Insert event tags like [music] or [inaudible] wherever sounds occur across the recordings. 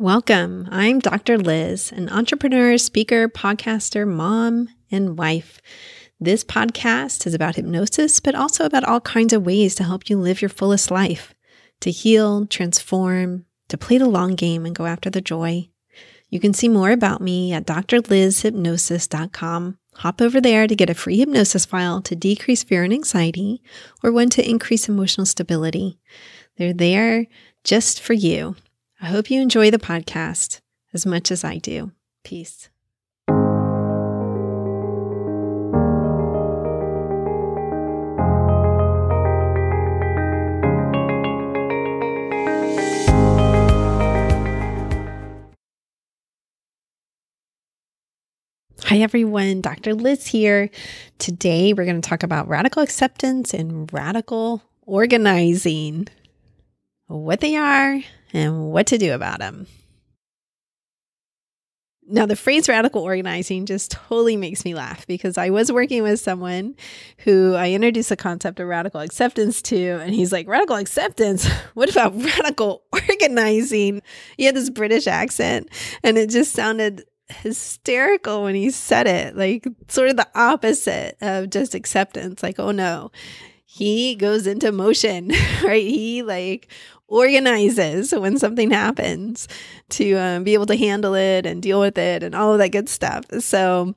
Welcome. I'm Dr. Liz, an entrepreneur, speaker, podcaster, mom, and wife. This podcast is about hypnosis, but also about all kinds of ways to help you live your fullest life, to heal, transform, to play the long game and go after the joy. You can see more about me at drlizhypnosis.com. Hop over there to get a free hypnosis file to decrease fear and anxiety or one to increase emotional stability. They're there just for you. I hope you enjoy the podcast as much as I do. Peace. Hi, everyone. Dr. Liz here. Today, we're going to talk about radical acceptance and radical organizing what they are and what to do about them. Now, the phrase radical organizing just totally makes me laugh because I was working with someone who I introduced the concept of radical acceptance to, and he's like, Radical acceptance? [laughs] What about [laughs] radical organizing? He had this British accent, and it just sounded hysterical when he said it, like sort of the opposite of just acceptance. Like, oh no, he goes into motion, [laughs] right? He like organizes when something happens to um, be able to handle it and deal with it and all of that good stuff. So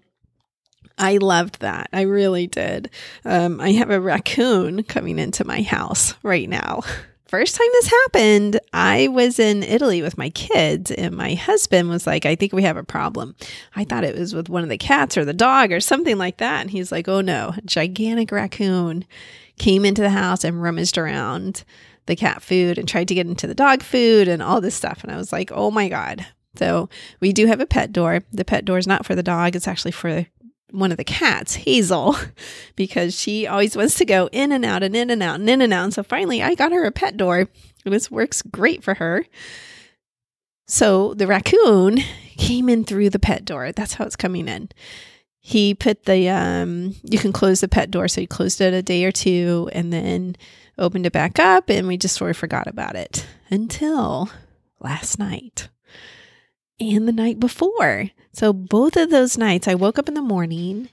I loved that. I really did. Um, I have a raccoon coming into my house right now. First time this happened, I was in Italy with my kids, and my husband was like, I think we have a problem. I thought it was with one of the cats or the dog or something like that. And he's like, Oh no, a gigantic raccoon came into the house and rummaged around the cat food and tried to get into the dog food and all this stuff. And I was like, oh my God. So we do have a pet door. The pet door is not for the dog, it's actually for one of the cats, Hazel, [laughs] because she always wants to go in and out and in and out and in and out. And so finally, I got her a pet door. This works great for her. So the raccoon came in through the pet door. That's how it's coming in. He put the, um, you can close the pet door. So he closed it a day or two and then opened it back up and we just sort of forgot about it until last night and the night before. So both of those nights, I woke up in the morning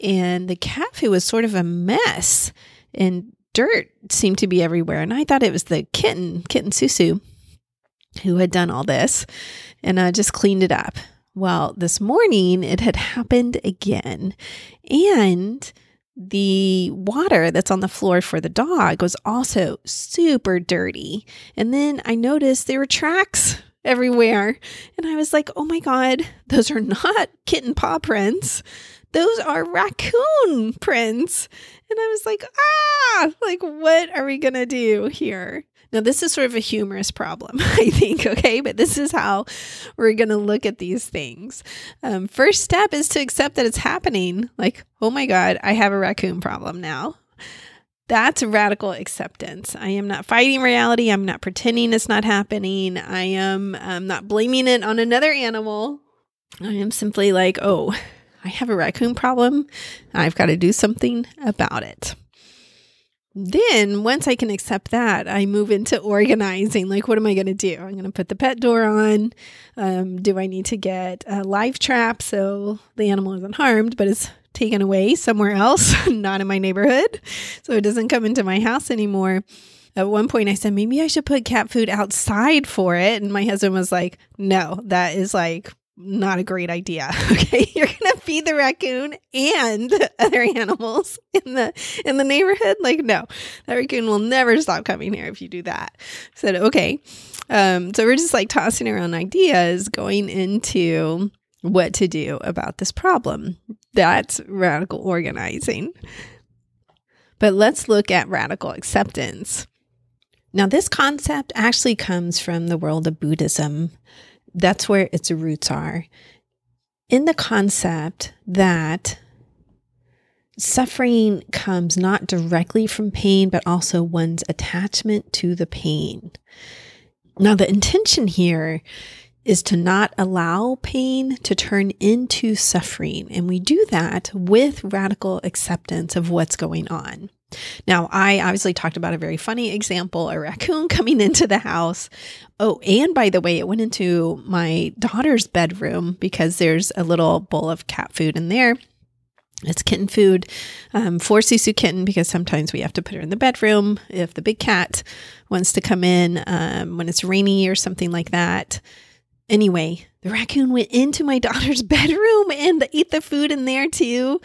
and the food was sort of a mess and dirt seemed to be everywhere. And I thought it was the kitten, kitten Susu, who had done all this. And I just cleaned it up. Well, this morning it had happened again. And the water that's on the floor for the dog was also super dirty. And then I noticed there were tracks everywhere. And I was like, oh my God, those are [laughs] not kitten paw prints. Those are raccoon prints. And I was like, ah, like, what are we going to do here? Now, this is sort of a humorous problem, [laughs] I think, okay? But this is how we're going to look at these things. Um, first step is to accept that it's happening. Like, oh my God, I have a raccoon problem now. That's radical acceptance. I am not fighting reality. I'm not pretending it's not happening. I am um, not blaming it on another animal. I am simply like, oh, I have a raccoon problem. I've got to do something about it. Then, once I can accept that, I move into organizing. Like, what am I going to do? I'm going to put the pet door on. Um, do I need to get a live trap so the animal isn't harmed, but is taken away somewhere else, [laughs] not in my neighborhood, so it doesn't come into my house anymore? At one point, I said, maybe I should put cat food outside for it. And my husband was like, no, that is like not a great idea. [laughs] Okay, you're gonna feed the raccoon and other animals in the in the neighborhood. Like, no, that raccoon will never stop coming here if you do that. Said, okay. Um, so we're just like tossing around ideas, going into what to do about this problem. That's radical organizing. But let's look at radical acceptance. Now, this concept actually comes from the world of Buddhism that's where its roots are. In the concept that suffering comes not directly from pain, but also one's attachment to the pain. Now, the intention here is to not allow pain to turn into suffering. And we do that with radical acceptance of what's going on. Now, I obviously talked about a very funny example a raccoon [laughs] coming into the house. Oh, and by the way, it went into my daughter's bedroom because there's a little bowl of cat food in there. It's kitten food um, for Susu Kitten because sometimes we have to put her in the bedroom if the big cat wants to come in um, when it's rainy or something like that. Anyway, the raccoon went into my [laughs] daughter's bedroom and ate the food in there too,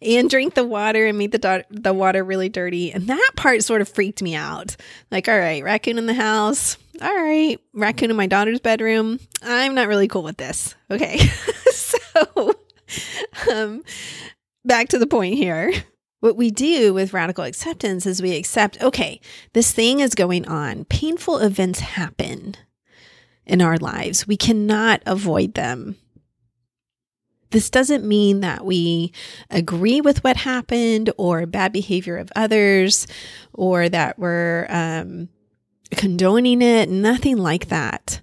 and drank the water and made the the water really dirty. And that part sort of freaked me out. Like, all right, raccoon in the house. All right, raccoon in my daughter's bedroom. I'm not really cool with this. Okay, [laughs] so um, back to the point here. What we do with radical acceptance is we accept, okay, this thing is going on. Painful events happen in our lives. We cannot avoid them. This doesn't mean that we agree with what happened or bad behavior of others or that we're um, condoning it, nothing like that.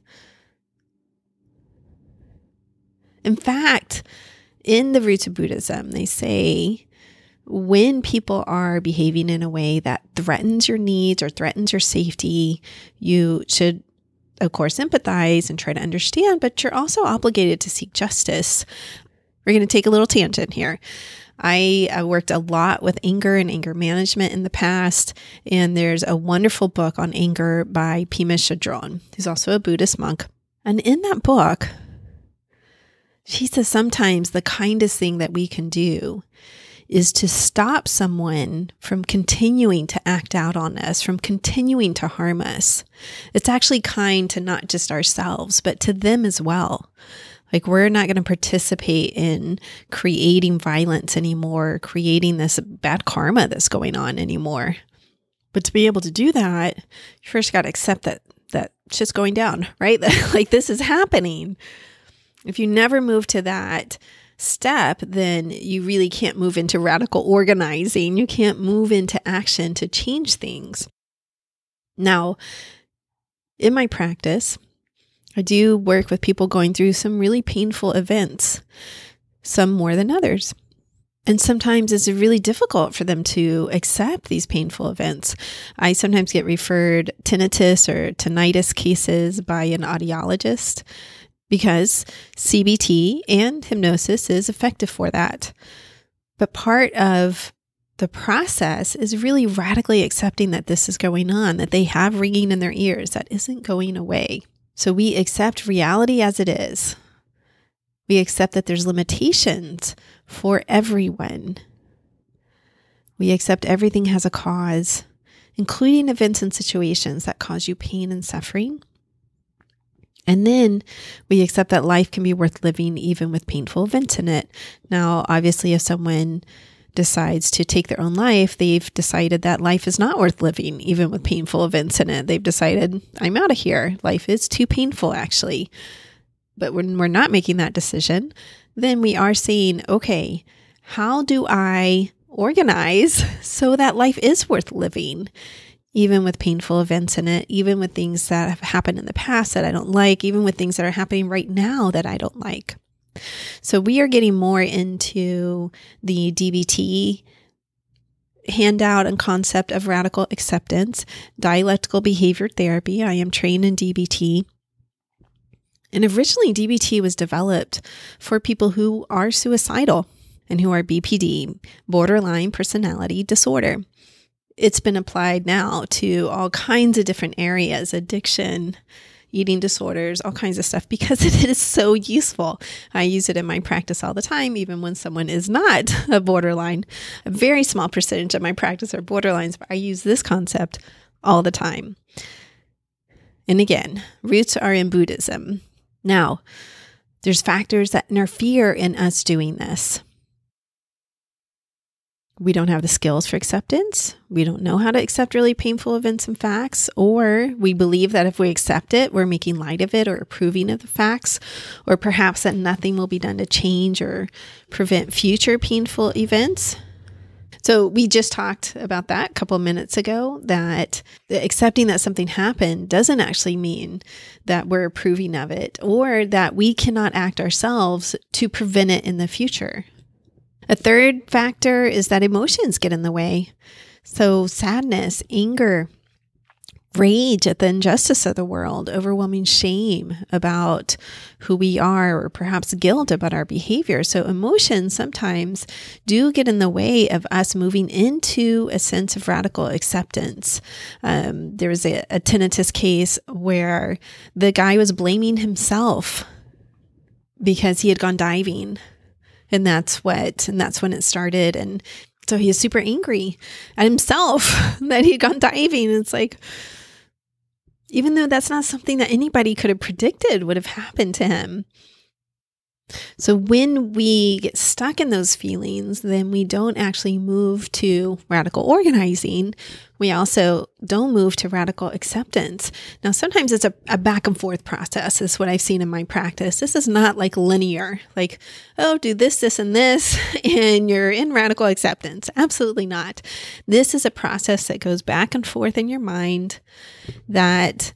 In fact, in the roots of Buddhism, they say when people are behaving in a way that threatens your needs or threatens your safety, you should of course, empathize and try to understand, but you're also obligated to seek justice. We're going to take a little tangent here. I uh, worked a lot with anger and anger management in the past, and there's a wonderful book on anger by Pema Chodron, who's also a Buddhist monk. And in that book, she says sometimes the kindest thing that we can do is to stop someone from continuing to act out on us, from continuing to harm us. It's actually kind to not just ourselves, but to them as well. Like, we're not going to participate in creating violence anymore, creating this bad karma that's going on anymore. But to be able to do that, you first got to accept that that shit's going down, right? [laughs] like, this is happening. If you never move to that, step, then you really can't move into radical organizing. You can't move into action to change things. Now, in my practice, I do work with people going through some really painful events, some more than others. And sometimes it's really difficult for them to accept these painful events. I sometimes get referred tinnitus or tinnitus cases by an audiologist because CBT and hypnosis is effective for that. But part of the process is really radically accepting that this is going on, that they have ringing in their ears that isn't going away. So we accept reality as it is. We accept that there's limitations for everyone. We accept everything has a cause, including events and situations that cause you pain and suffering. And then we accept that life can be worth living even with painful events in it. Now, obviously, if someone decides to take their own life, they've decided that life is not worth living, even with painful events in it. They've decided, I'm out of here. Life is too painful, actually. But when we're not making that decision, then we are saying, okay, how do I organize [laughs] so that life is worth living? Even with painful events in it, even with things that have happened in the past that I don't like, even with things that are happening right now that I don't like. So we are getting more into the DBT handout and concept of radical acceptance, dialectical behavior therapy. I am trained in DBT. And originally, DBT was developed for people who are suicidal and who are BPD, borderline personality disorder it's been applied now to all kinds of different areas addiction, eating disorders, all kinds of stuff because [laughs] it is so useful. I use it in my practice all the time, even when someone is not [laughs] a borderline. A very small percentage of my practice are borderlines, but I use this concept all the time. And again, roots are in Buddhism. Now, there's factors that interfere in us doing this we don't have the skills for acceptance. We don't know how to accept really painful events and facts, or we believe that if we accept it, we're making light of it or approving of the facts, or perhaps that nothing will be done to change or prevent future painful events. So, we just talked about that a couple minutes ago that accepting that something happened doesn't actually mean that we're approving of it or that we cannot act ourselves to prevent it in the future. A third factor is that emotions get in the way. So, sadness, anger, rage at the injustice of the world, overwhelming shame about who we are, or perhaps guilt about our behavior. So, emotions sometimes do get in the way of us moving into a sense of radical acceptance. Um, there was a, a tinnitus case where the guy was blaming himself because he had gone diving. And that's what, and that's when it started. And so he is super angry at himself [laughs] that he'd gone diving. It's like, even though that's not something that anybody could have predicted would have happened to him. So when we get stuck in those feelings, then we don't actually move to radical organizing. We also don't move to radical acceptance. Now, sometimes it's a, a, back and forth process, is what I've seen in my practice. This is not like linear, like, oh, do this, this, and this, [laughs] and you're in radical acceptance. Absolutely not. This is a process that goes back and forth in your mind that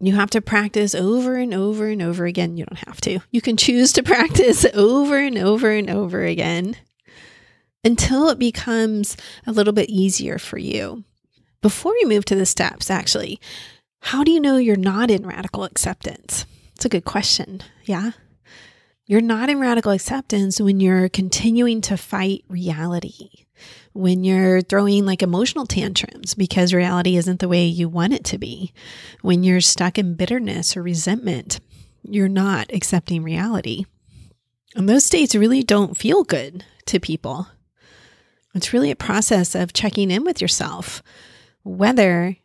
you have to practice over and over and over again. You don't have to. You can choose to [laughs] practice over and over and over again until it becomes a little bit easier for you. Before we move to the steps, actually, how do you know you're not in radical acceptance? It's a good question. Yeah. You're not in radical acceptance when you're continuing to fight reality when you're throwing like emotional tantrums because reality isn't the way you want it to be, when you're stuck in bitterness or resentment, you're not accepting reality. And those states really don't feel good to people. It's really a process of checking in with yourself, whether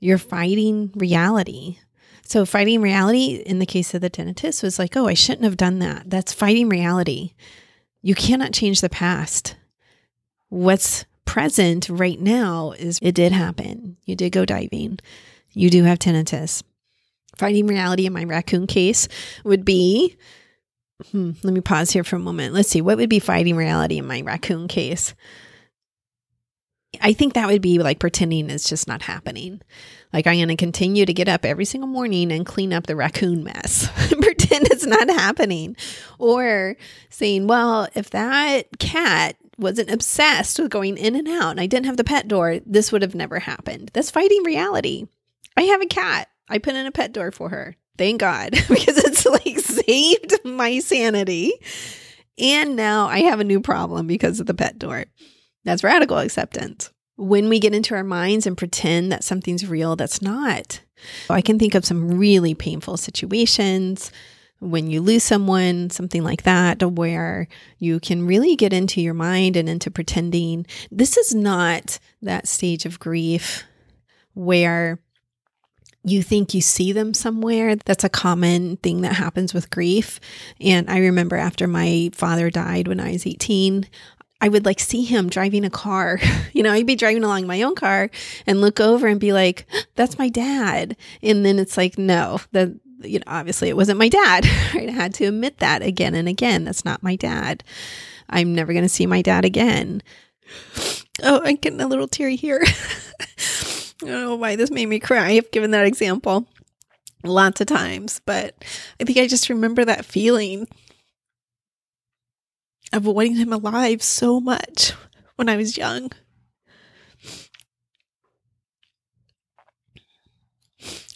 you're fighting reality. So, fighting reality in the case of the tinnitus was like, oh, I shouldn't have done that. That's fighting reality. You cannot change the past what's present right now is it did happen. You did go diving. You do have tinnitus. Fighting reality in my raccoon case would be hmm, let me pause here for a moment. Let's see. What would be fighting reality in my raccoon case? I think that would be like pretending it's just not happening. Like I'm going to continue to get up every single morning and clean up the raccoon mess, [laughs] pretend it's not happening. Or saying, well, if that cat wasn't obsessed with going in and out and I didn't have the pet door, this would have never happened. That's fighting reality. I have a cat. I put in a pet door for her. Thank God, [laughs] because it's like saved my sanity. And now I have a new problem because of the pet door. That's radical acceptance. When we get into our minds and pretend that something's real that's not. I can think of some really painful situations when you lose someone, something like that, where you can really get into your mind and into pretending. This is not that stage of grief where you think you see them somewhere. That's a common thing that happens with grief. And I remember after my father died when I was 18, I would like see him driving a car. [laughs] you know, I'd be driving along my own car and look over and be like, that's my dad. And then it's like, no, that you know, obviously it wasn't my dad, [laughs] right? I had to admit that again and again. That's not my dad. I'm never going to see my dad again. [sighs] Oh, I'm getting a little teary here. [laughs] I don't know why this made me cry. I've given that example lots of times, but I think I just remember that feeling of wanting him alive so much when I was young.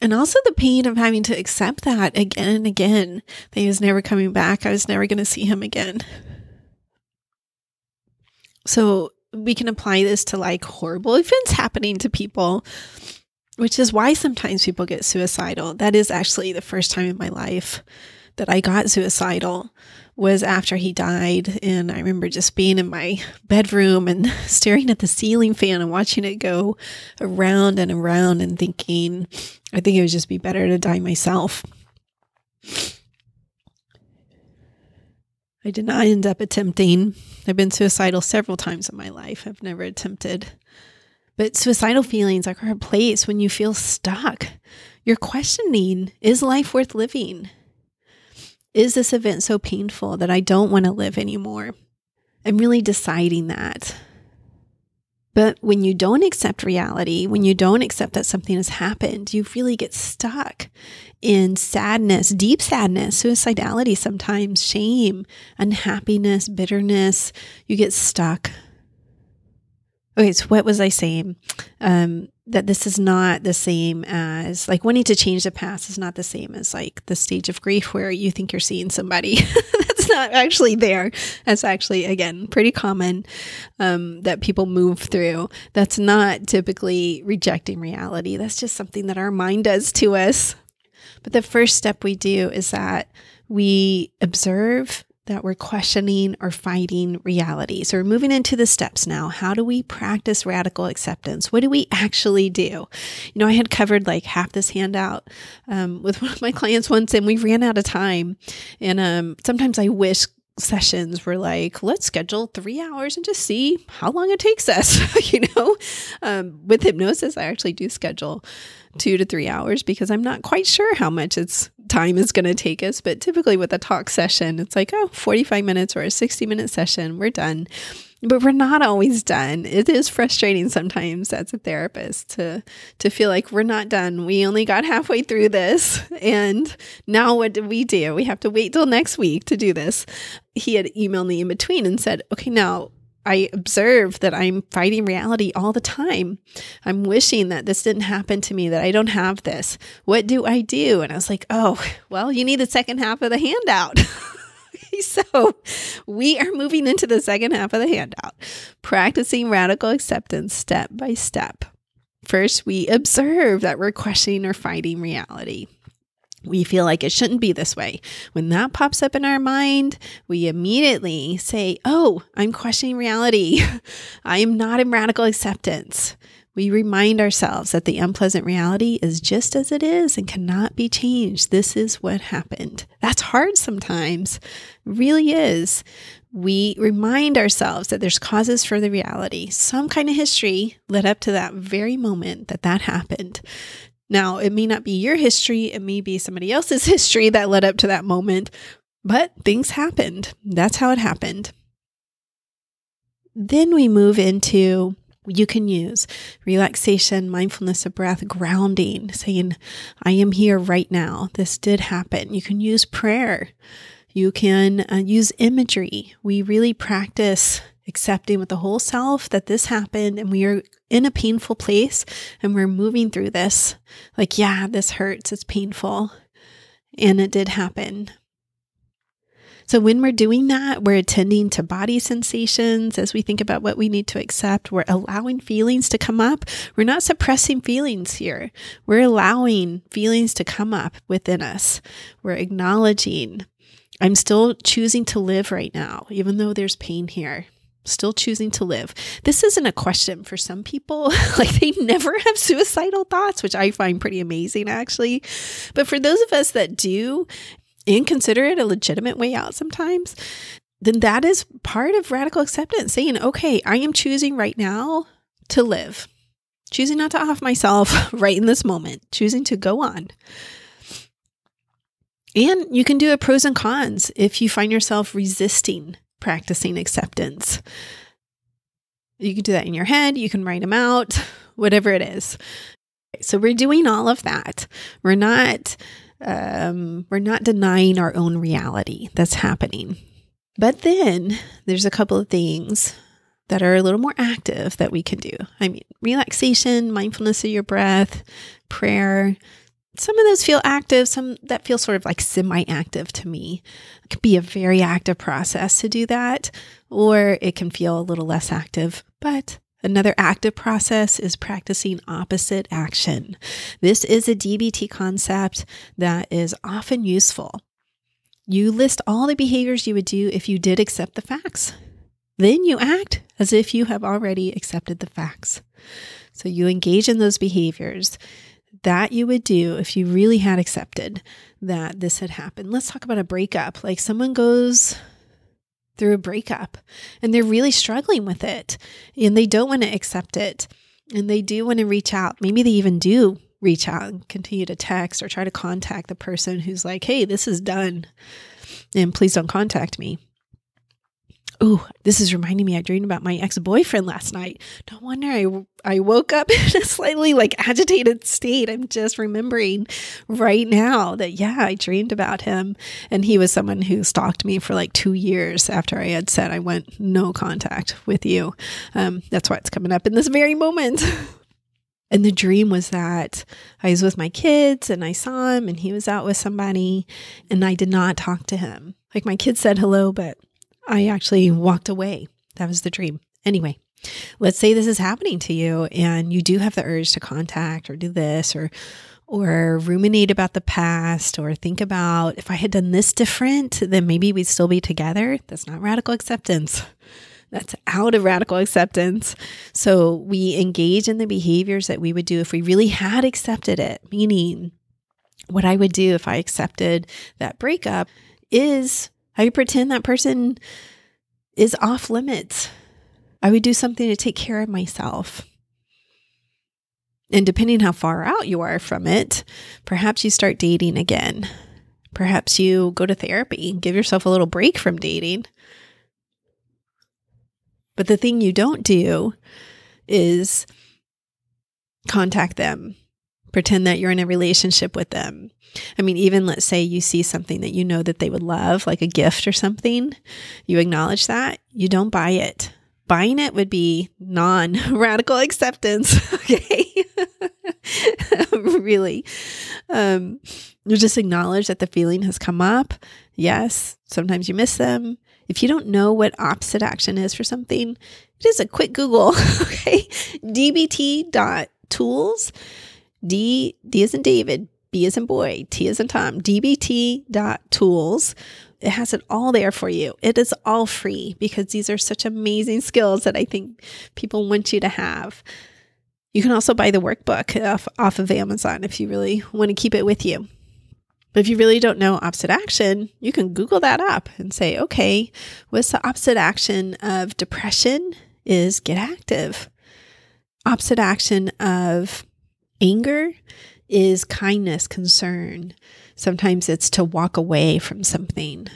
And also the pain of having to accept that again and again that he was never coming back. I was never going to see him again. So we can apply this to like horrible events happening to people, which is why sometimes people get suicidal. That is actually the first time in my life that I got suicidal was after he died. And I remember just being in my bedroom and [laughs] staring at the ceiling fan and watching it go around and around and thinking, I think it would just be better to die myself. I did not end up attempting. I've been suicidal several times in my life. I've never attempted. But suicidal feelings are a place when you feel stuck. You're questioning is life worth living? Is this event so painful that I don't want to live anymore? I'm really deciding that. But when you don't accept reality, when you don't accept that something has happened, you really get stuck in sadness, deep sadness, suicidality sometimes, shame, unhappiness, bitterness. You get stuck. okay, so what was I saying? Um, that this is not the same as like wanting to change the past is not the same as like the stage of grief where you think you're seeing somebody [laughs] that's not actually there. That's actually, again, pretty common um, that people move through. That's not typically rejecting reality. That's just something that our mind does to us. But the first step we do is that we observe that we're questioning or fighting reality. So we're moving into the steps now. How do we practice radical acceptance? What do we actually do? You know, I had covered like half this handout um, with one of my clients once, and we ran out of time. And um, sometimes I wish sessions were like, let's schedule three hours and just see how long it takes us. [laughs] you know, um, with hypnosis, I actually do schedule two to three hours because I'm not quite sure how much it's time is going to take us. But typically with a talk session, it's like, oh, 45 minutes or a 60 minute session, we're done. But we're not always done. It is frustrating sometimes as a therapist to to feel like we're not done. We only got halfway through this and now what do we do? We have to wait till next week to do this. He had emailed me in between and said, "Okay, now I observe that I'm fighting reality all the time. I'm wishing that this didn't happen to me, that I don't have this. What do I do? And I was like, oh, well, you need the second half of the handout. [laughs] so we are moving into the second half of the handout, practicing radical acceptance step by step. First, we observe that we're questioning or fighting reality we feel like it shouldn't be this way. When that pops up in our mind, we immediately say, Oh, I'm questioning reality. [laughs] I am not in radical acceptance. We remind ourselves that the unpleasant reality is just as it is and cannot be changed. This is what happened. That's hard sometimes, really is. We remind ourselves that there's causes for the reality. Some kind of history led up to that very moment that that happened. Now, it may not be your history, it may be somebody else's [laughs] history that led up to that moment, but things happened. That's how it happened. Then we move into you can use relaxation, mindfulness of breath, grounding, saying, I am here right now. This did happen. You can use prayer. You can uh, use imagery. We really practice accepting with the whole self that this happened and we are in a painful place and we're moving through this. Like, yeah, this hurts, it's painful, and it did happen. So, when we're doing that, we're attending to body sensations as we think about what we need to accept. We're allowing feelings to come up. We're not suppressing feelings here. We're allowing feelings to come up within us. We're acknowledging, I'm still choosing to live right now, even though there's pain here still choosing to live. This isn't a question for some people. [laughs] like they never have suicidal thoughts, which I find pretty amazing actually. But for those of us that do and consider it a legitimate way out sometimes, then that is part of radical acceptance saying, okay, I am choosing right now to live, choosing not to off myself [laughs] right in this moment, choosing to go on. And you can do a pros and cons if you find yourself resisting practicing acceptance. You can do that in your head, you can write them out, whatever it is. So we're doing all of that. We're not um, we're not denying our own reality that's happening. But then there's a couple of things that are a little more active that we can do. I mean, relaxation, mindfulness of your breath, prayer, some of those feel active, some that feel sort of like semi active to me. It could be a very active process to do that, or it can feel a little less active. But another active process is practicing opposite action. This is a DBT concept that is often useful. You list all the behaviors you would do if you did accept the facts. Then you act as if you have already accepted the facts. So you engage in those behaviors that you would do if you really had accepted that this had happened. Let's talk about a breakup. Like someone goes through a breakup and they're really struggling with it and they don't want to accept it and they do want to reach out. Maybe they even do reach out and continue to text or try to contact the person who's like, hey, this is done and please don't contact me. Oh, this is reminding me. I dreamed about my ex boyfriend last night. No wonder I I woke up [laughs] in a slightly like agitated state. I'm just remembering right now that yeah, I dreamed about him, and he was someone who stalked me for like two years after I had said I went no contact with you. Um, that's why it's coming up in this very moment. [laughs] And the dream was that I was with my kids and I saw him and he was out with somebody and I did not talk to him. Like my kids said hello, but I actually walked away. That was the dream. Anyway, let's say this is happening to you and you do have the urge to contact or do this or or ruminate about the past or think about if I had done this different, then maybe we'd still be together. That's not radical acceptance. That's out of radical acceptance. So we engage in the behaviors that we would do if we really had accepted it, meaning what I would do if I accepted that breakup is I would pretend that person is off limits. I would do something to take care of myself. And depending how far out you are from it, perhaps you start dating again. Perhaps you go to therapy, give yourself a little break from dating. But the thing you don't do is contact them, pretend that you're in a relationship with them, I mean, even let's say you see something that you know that they would love, like a gift or something, you acknowledge that, you don't buy it. Buying it would be non radical [laughs] acceptance. [laughs] Okay. [laughs] really. Um, you just acknowledge that the feeling has come up. Yes, sometimes you miss them. If you don't know what opposite action is for something, it is a quick Google. okay. DBT.tools. D, D is in David, B as in boy, T as in Tom, dbt.tools. It has it all there for you. It is all free because these are such amazing skills that I think people want you to have. You can also buy the workbook off, off of Amazon if you really want to keep it with you. But if you really don't know opposite action, you can Google that up and say, okay, what's the opposite action of depression? Is get active. Opposite action of anger is kindness, concern. Sometimes it's to walk away from something.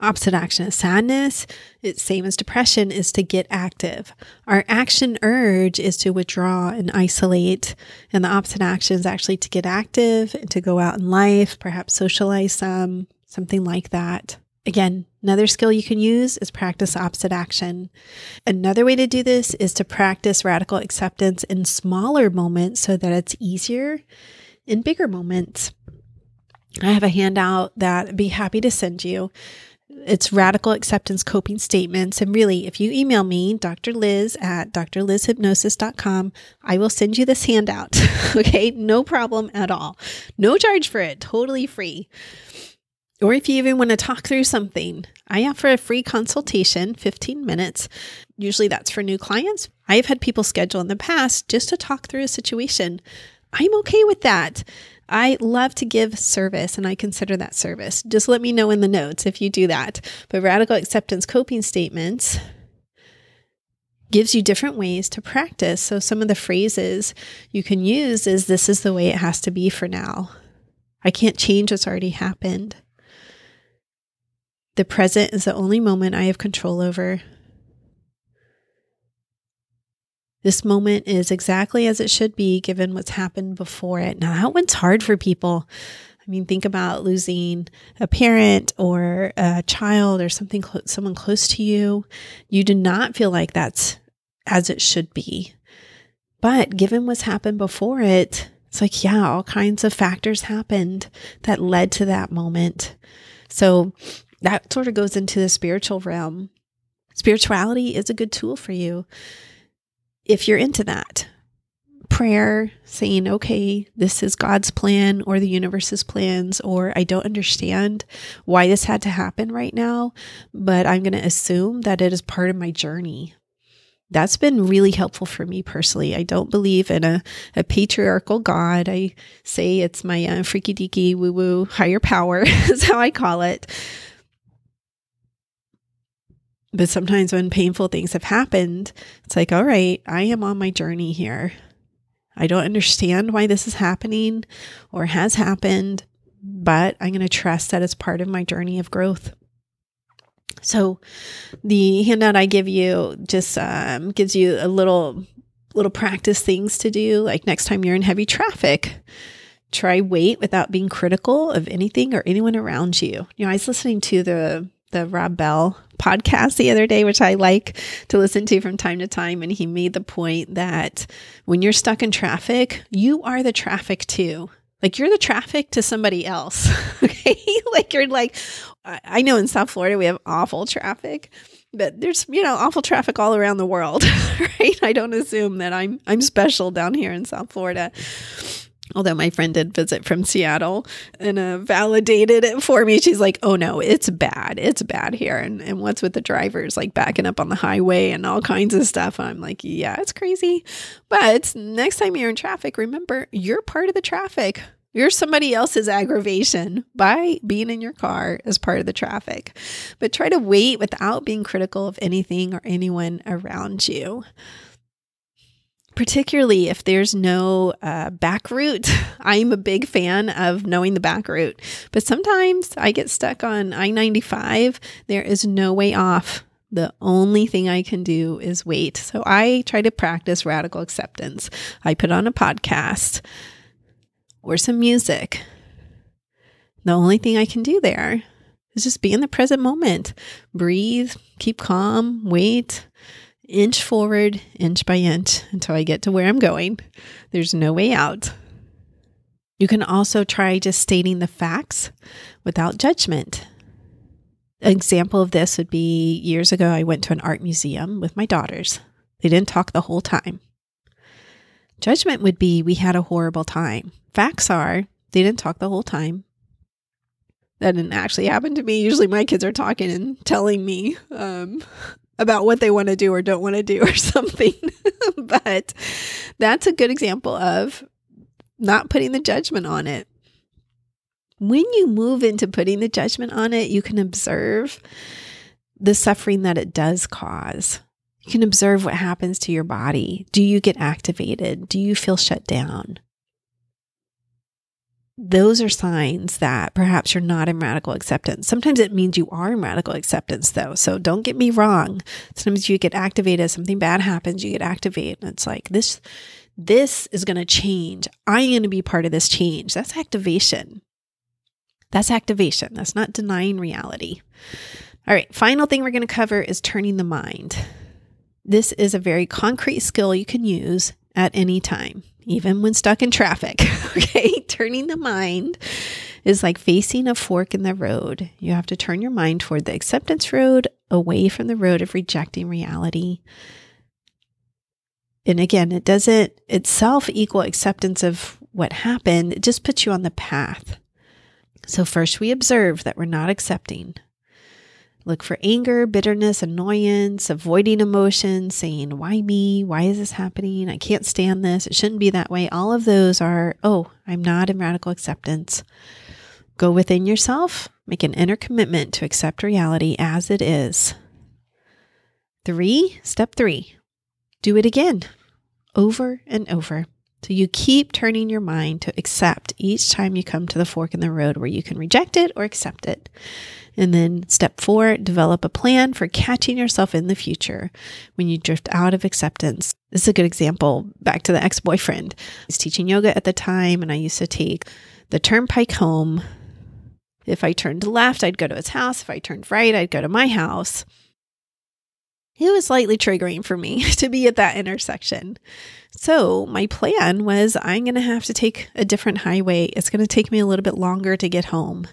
Opposite action is sadness. It's same as depression is to get active. Our action urge is to withdraw and isolate. And the opposite action is actually to get active and to go out in life, perhaps socialize some, something like that. Again, another skill you can use is practice opposite action. Another way to do this is to practice radical acceptance in smaller moments so that it's easier in bigger moments. I have a handout that I'd be happy to send you. It's radical acceptance coping statements. And really, if you email me, Dr. Liz at drlizhypnosis.com, I will send you this handout. [laughs] okay. No problem at all. No charge for it. Totally free. Or if you even want to talk through something, I offer a free consultation, 15 minutes. Usually that's for new clients. I have had people schedule in the past just to talk through a situation. I'm okay with that. I love to give service and I consider that service. Just let me know in the notes if you do that. But radical acceptance coping statements gives you different ways to practice. So some of the phrases you can use is this is the way it has to be for now. I can't change what's already happened. The present is the only moment I have control over. This moment is exactly as it should be given what's happened before it. Now, that one's hard for people. I mean, think about losing a parent or a child or something, clo- someone close to you. You do not feel like that's as it should be. But given what's happened before it, it's like, yeah, all kinds of factors happened that led to that moment. So that sort of goes into the spiritual realm. Spirituality is a good tool for you if you're into that. Prayer, saying, okay, this is God's plan or the universe's plans, or I don't understand why this had to happen right now, but I'm going to assume that it is part of my journey. That's been really helpful for me personally. I don't believe in a, a patriarchal God. I say it's my uh, freaky deaky woo woo higher power, [laughs] is how I call it. But sometimes when painful things have happened, it's like, all right, I am on my journey here. I don't understand why this is happening or has happened, but I'm going to trust that it's part of my journey of growth. So, the handout I give you just um, gives you a little little practice things to do. Like next time you're in heavy traffic, try wait without being critical of anything or anyone around you. You know, I was listening to the the Rob Bell podcast the other day, which I like to listen to from time to time. And he made the point that when you're stuck in traffic, you are the traffic too. Like you're the traffic to somebody else. [laughs] okay. [laughs] like you're like, I know in South Florida we have awful traffic, but there's, you know, awful traffic all around the world, [laughs] right? I don't assume that I'm I'm special down here in South Florida. Although my friend did visit from Seattle and uh, validated it for me. She's like, oh no, it's bad. It's bad here. And, and what's with the drivers like backing up on the highway and all kinds of stuff? I'm like, yeah, it's crazy. But next time you're in traffic, remember you're part of the traffic. You're somebody else's aggravation by being in your car as part of the traffic. But try to wait without being critical of anything or anyone around you particularly if there's no uh, back route. [laughs] I'm a big fan of knowing the back route, but sometimes I get stuck on I 95. There is no way off. The only thing I can do is wait. So I try to practice radical acceptance. I put on a podcast or some music. The only thing I can do there is just be in the present moment, breathe, keep calm, wait inch forward, inch by inch until I get to where I'm going. There's no way out. You can also try just stating the facts without judgment. An example of this would be years ago, I went to an art museum with my daughters. They didn't talk the whole time. Judgment would be we had a horrible time. Facts are they didn't talk the whole time. That didn't actually happen to me. Usually my kids are talking and telling me um, about what they want to do or don't want to do or [laughs] something. but that's a good example of not putting the judgment on it. When you move into putting the judgment on it, you can observe the suffering that it does cause. You can observe what happens to your body. Do you get activated? Do you feel shut down? Those are signs that perhaps you're not in radical acceptance. Sometimes it means you are in radical acceptance, though. So don't get me wrong. Sometimes you get activated, something bad happens, you get activated, and it's like this. This is going to change. I'm going to be part of this change. That's activation. That's activation. That's not denying reality. All right, final thing we're going to cover is turning the mind. This is a very concrete skill you can use at any time even when stuck in traffic. [laughs] okay. Turning the mind is like facing a fork in the road. You have to turn your mind toward the acceptance road, away from the road of rejecting reality. And again, it doesn't itself equal acceptance of what happened, it just puts you on the path. So, first, we observe that we're not accepting. Look for anger, bitterness, annoyance, avoiding emotions, saying, Why me? Why is this happening? I can't stand this. It shouldn't be that way. All of those are, Oh, I'm not in radical acceptance. Go within yourself, make an inner commitment to accept reality as it is. Three, step three, do it again, over and over. So you keep turning your mind to accept each time you come to the fork in the road where you can reject it or accept it. And then step four, develop a plan for catching yourself in the future when you drift out of acceptance. This is a good example. Back to the ex boyfriend. Was teaching yoga at the time, and I used to take the turnpike home. If I turned left, I'd go to his house. If I turned right, I'd go to my house. It was slightly triggering for me [laughs] to be at that intersection. So, my plan was I'm going to have to take a different highway. It's going to take me a little bit longer to get home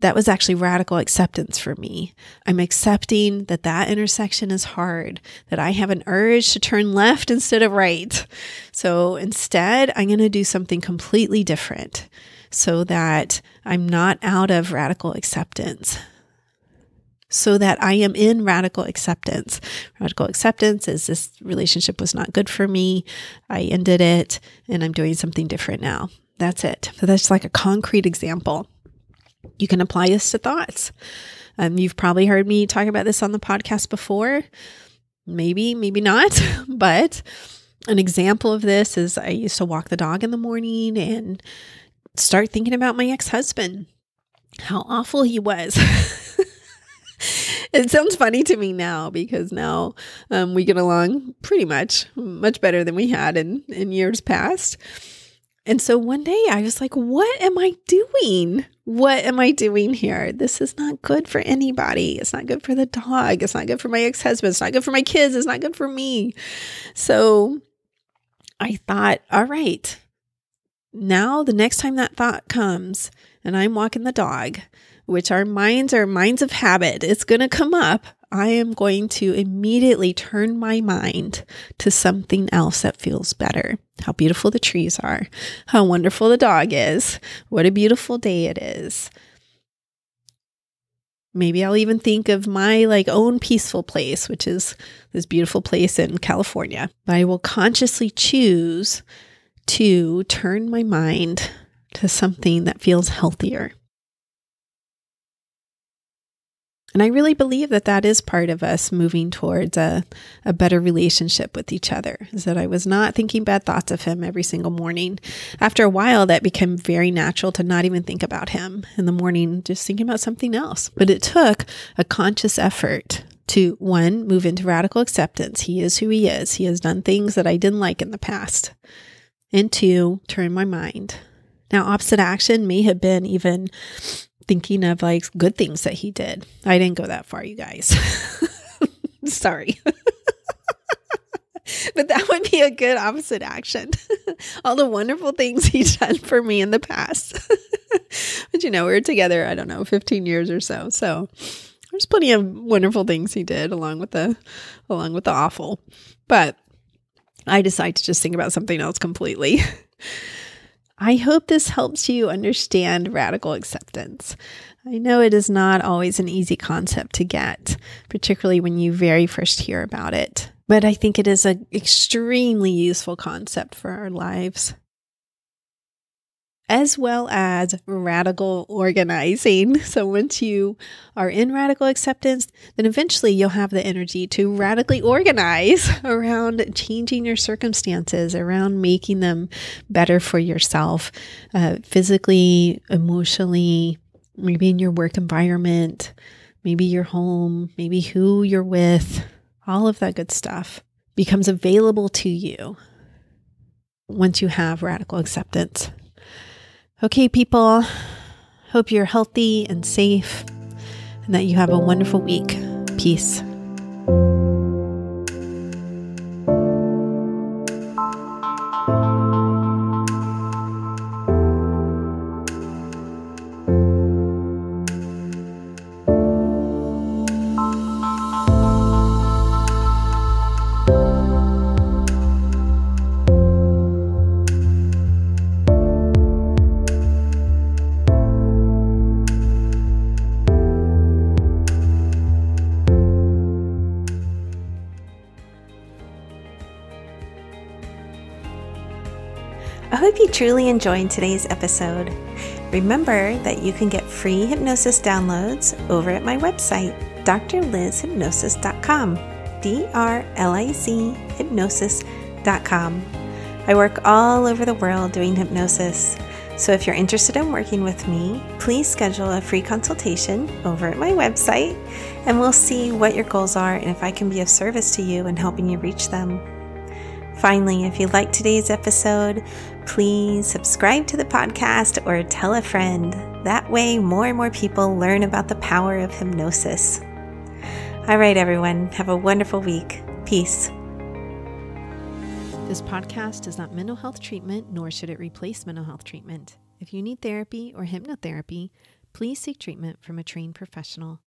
that was actually radical acceptance for me. I'm accepting that that intersection is hard, that I have an urge to turn left instead of right. So instead, I'm going to do something completely different so that I'm not out of radical acceptance. So that I am in radical acceptance. Radical acceptance is this relationship was not good for me. I ended it and I'm doing something different now. That's it. So that's like a concrete example. You can apply this to thoughts. Um, you've probably heard me talk about this on the podcast before. Maybe, maybe not. [laughs] But an example of this is I used to walk the dog in the morning and start thinking about my ex husband, how awful he was. [laughs] [laughs] it sounds funny to me now because now um, we get along pretty much much better than we had in in years past. And so one day I was like, what am I doing? What am I doing here? This is not good for anybody. It's not good for the dog. It's not good for my ex husband. It's not good for my kids. It's not good for me. So I thought, all right, now the next time that thought comes and I'm walking the dog, which our minds are minds of habit, it's going to come up. I am going to immediately turn my mind to something else that feels better. How beautiful the trees are, how wonderful the dog is, what a beautiful day it is. Maybe I'll even think of my like own peaceful place, which is this beautiful place in California. But I will consciously choose to turn my mind to something that feels healthier. And I really believe that that is part of us moving towards a, a better relationship with each other. Is that I was not thinking bad thoughts of him every single morning. After a while, that became very natural to not even think about him in the morning, just thinking about something else. But it took a conscious effort to one, move into radical acceptance. He is who he is. He has done things that I didn't like in the past. And two, turn my mind. Now, opposite action may have been even thinking of like good things that he did. I didn't go that far, you guys. [laughs] Sorry. [laughs] but that would be a good opposite action. [laughs] All the wonderful things he's done for me in the past. but you know, we were together, I don't know, 15 years or so. So there's plenty of wonderful things he did along with the along with the awful. But I decide to just think about something else completely. I hope this helps you understand radical acceptance. I know it is not always an easy concept to get, particularly when you very first hear about it, but I think it is an extremely useful concept for our lives as well as radical organizing. [laughs] So once you are in radical acceptance, then eventually you'll have the energy to radically organize [laughs] around changing your circumstances, around making them better for yourself, uh, physically, emotionally, maybe in your work environment, maybe your home, maybe who you're with, all of that good stuff becomes available to you once you have radical acceptance. Okay, people, hope you're healthy and safe and that you have a wonderful week. Peace. Hope you truly enjoyed today's episode. Remember that you can get free hypnosis downloads over at my website, drlizhypnosis.com. D R L I Z hypnosis.com. I work all over the world doing hypnosis. So if you're interested in working with me, please schedule a free consultation over at my website and we'll see what your goals are and if I can be of service to you in helping you reach them. Finally, if you liked today's episode, please subscribe to the podcast or tell a friend. That way, more and more people learn about the power of hypnosis. All right, everyone, have a wonderful week. Peace. This podcast is not mental health treatment, nor should it replace mental health treatment. If you need therapy or hypnotherapy, please seek treatment from a trained professional.